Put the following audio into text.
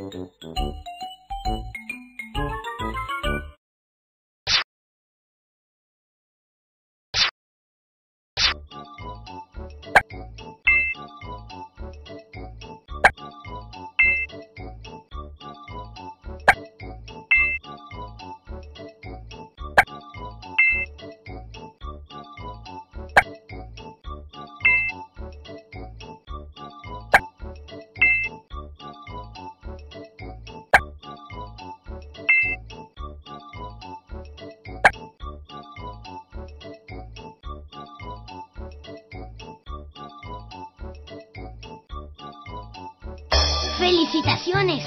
うん。¡Felicitaciones!